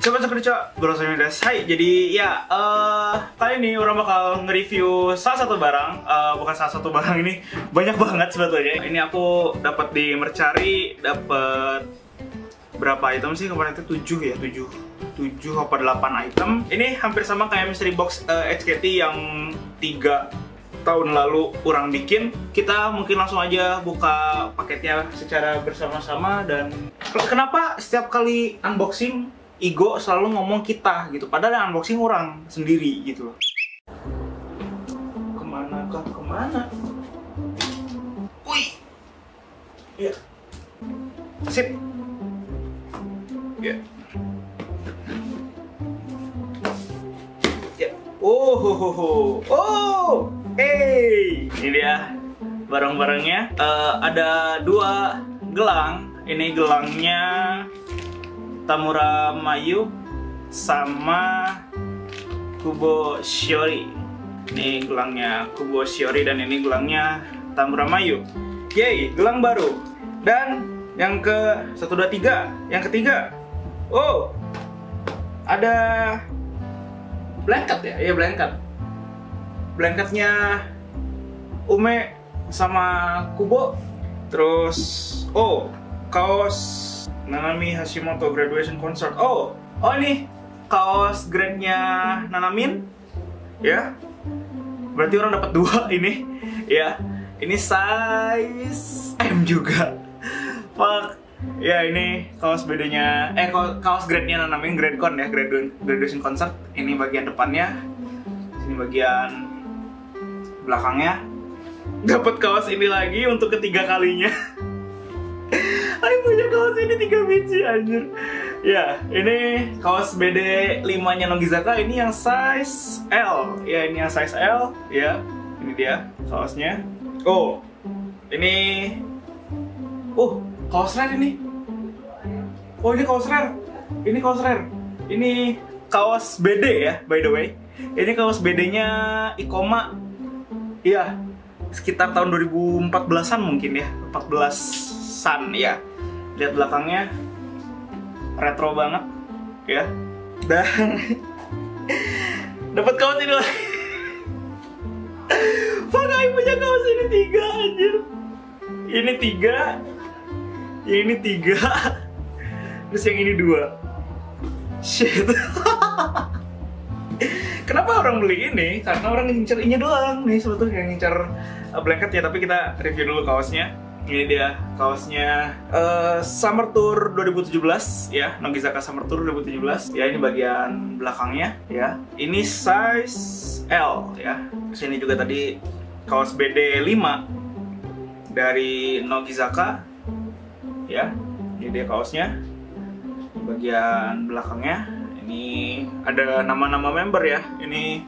Coba coba coba berasanya des. Hai, jadi ya eh kali ini orang bakal nge-review salah satu barang, eh, bukan salah satu barang ini banyak banget sebetulnya. Ini aku dapat di Mercari, dapat berapa item sih kemarin itu 7 ya, 7. 7 apa 8 item. Ini hampir sama kayak mystery box eh, HKT yang 3 tahun lalu orang bikin kita mungkin langsung aja buka paketnya secara bersama-sama dan kenapa setiap kali unboxing Igo selalu ngomong kita gitu. Padahal yang unboxing orang sendiri gitu ke mana kah ke mana? Wih! Ya sip. Ya ya oh ho, ho, ho. oh! Hey! Ini dia barang-barangnya. Eh, ada dua gelang. Ini gelangnya Tamura Mayu sama Kubo Shiori. Ini gelangnya Kubo Shiori dan ini gelangnya Tamura Mayu. Yeay, gelang baru. Dan yang ke 1 2 3, yang ketiga. Oh. Ada blanket ya? Iya, blanket. Blanketnya Ume sama Kubo. Terus oh, kaos Nanami Hashimoto Graduation Concert. Oh, oh ini kaos grade-nya Nanamin. Ya. Berarti orang dapat dua ini. Ya. Ini size M juga. Fuck. Ya ini kaos bedanya eh kaos, grade-nya Nanamin grade con ya, gradu- graduation concert. Ini bagian depannya. Ini bagian belakangnya. Dapat kaos ini lagi untuk ketiga kalinya. Punya kaos ini tiga biji anjir. Ya, ini kaos BD 5 nya Nogizaka ini yang size L. Ya, ini yang size L, ya. Ini dia kaosnya. Oh. Ini Oh, kaos rare ini. Oh, ini kaos rare. Ini kaos rare. Ini kaos BD ya, by the way. Ini kaos BD-nya Ikoma. Iya, sekitar tahun 2014-an mungkin ya 14-an ya lihat belakangnya. Retro banget ya. Dan dapat kaos ini lagi. Pakai punya kaos ini tiga anjir. Ini tiga. Yang ini tiga. Terus yang ini dua. Shit. Kenapa orang beli ini? Karena orang ngincer ini doang nih sebetulnya ngincer uh, blanketnya tapi kita review dulu kaosnya. Ini dia kaosnya uh, Summer Tour 2017 ya, Nogizaka Summer Tour 2017. Ya ini bagian belakangnya ya. Ini size L ya. Sini juga tadi kaos BD 5 dari Nogizaka ya. Ini dia kaosnya. Bagian belakangnya ini ada nama-nama member ya ini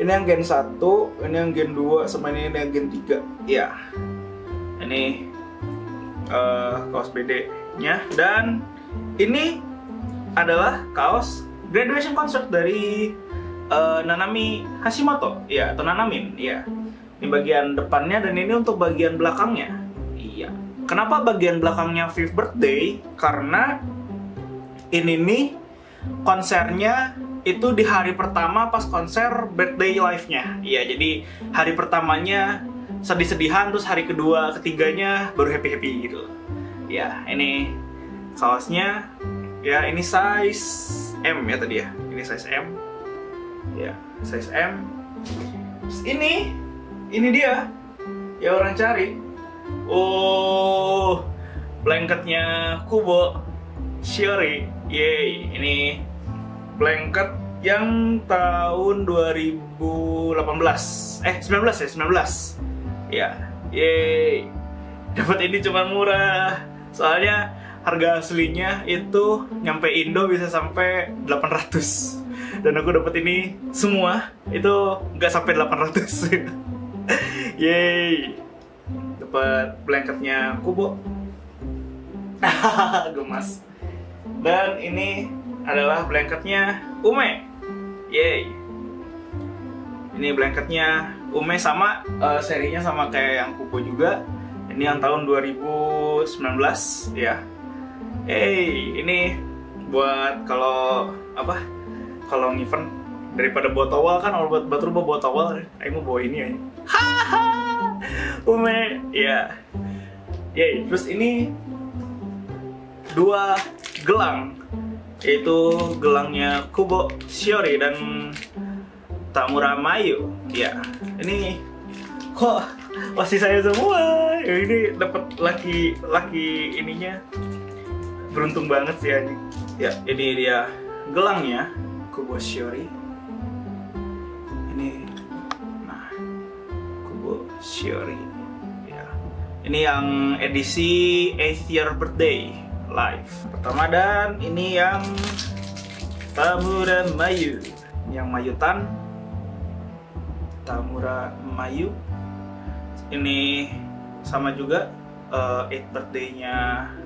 ini yang gen 1 ini yang gen 2 sama ini yang gen 3 ya ini eh, kaos BD nya dan ini adalah kaos graduation concert dari eh, Nanami Hashimoto. Ya atau Nanamin ya ini bagian depannya dan ini untuk bagian belakangnya. Iya. Kenapa bagian belakangnya fifth birthday? Karena ini nih konsernya itu di hari pertama pas konser birthday live-nya. Iya, jadi hari pertamanya sedih-sedihan terus hari kedua, ketiganya baru happy-happy gitu. Ya, ini kaosnya ya ini size M ya tadi ya. Ini size M. Ya, size M. Terus ini ini dia ya orang cari. Oh, blanketnya Kubo Shiori. Yeay, ini blanket yang tahun 2018. Eh, 19 ya, 19. Ya. Yeay. Dapat ini cuma murah. Soalnya harga aslinya itu nyampe Indo bisa sampai 800. Dan aku dapat ini semua itu nggak sampai 800. Yeay. Dapat blanketnya Kubo. Gemas. Dan ini adalah blanketnya Ume. Yeay. Ini blanketnya Ume sama eh, serinya sama kayak yang Kubo juga. Ini yang tahun 2019 ya. Hey, ini buat kalau apa kalau event daripada bawa towel kan kalau buat rubah bawa towel ayo mau bawa ini aja haha ume ya ya terus ini dua gelang yaitu gelangnya Kubo Shiori dan Tamura Mayu ya ini kok pasti saya semua? Ya, ini dapat laki laki ininya. Beruntung banget sih anjing ya ini dia gelangnya Kubo Shiori ini nah Kubo Shiori ya. Ini yang edisi 8th year birthday live pertama dan ini yang Tamura Mayu yang Mayutan Tamura Mayu. Ini sama juga uh, 8th birthday-nya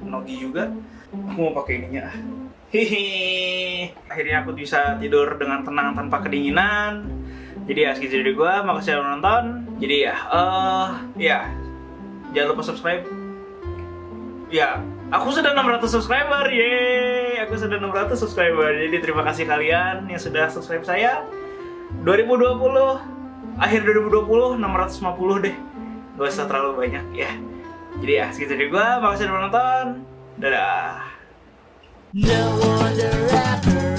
Nogi juga. Aku mau pakai ininya. Hihi. Akhirnya aku bisa tidur dengan tenang tanpa kedinginan. Jadi ya segitu dari gue makasih udah nonton. Jadi ya eh uh, ya. Jangan lupa subscribe. Ya aku sudah 600 subscriber. Ye aku sudah 600 subscriber. Jadi terima kasih kalian yang sudah subscribe saya. 2020 akhir 2020 650 deh. Gak usah terlalu banyak ya. Jadi ya segitu dari gue makasih udah nonton. Dadah. No